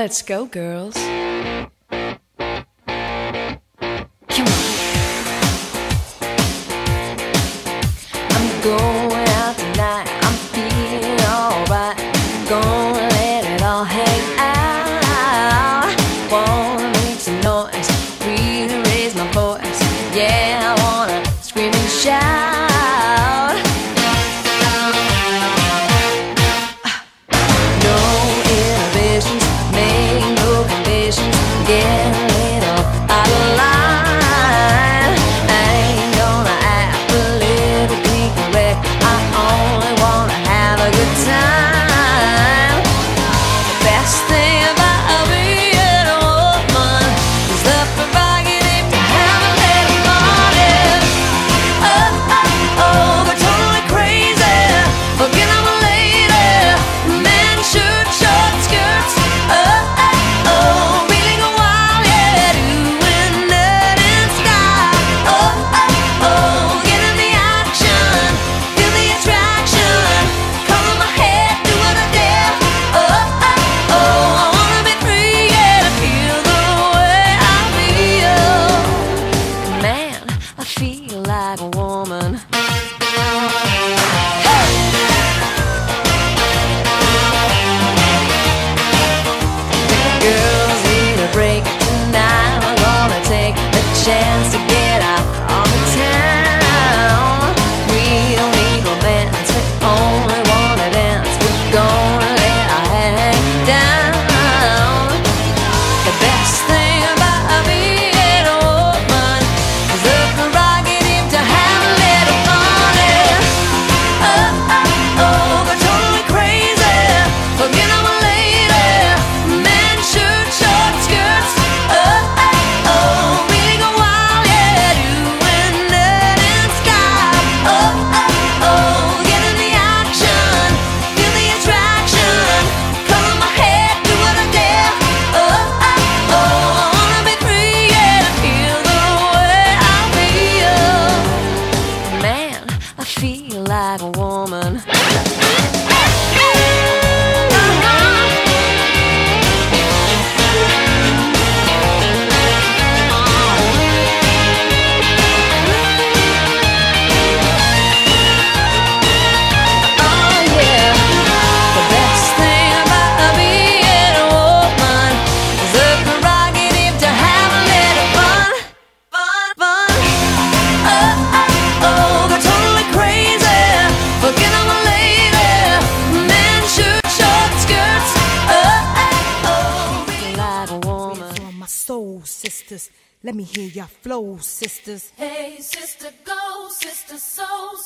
Let's go, girls. again. like a woman. my soul, sisters. Let me hear your flow, sisters. Hey, sister, go, sister, soul,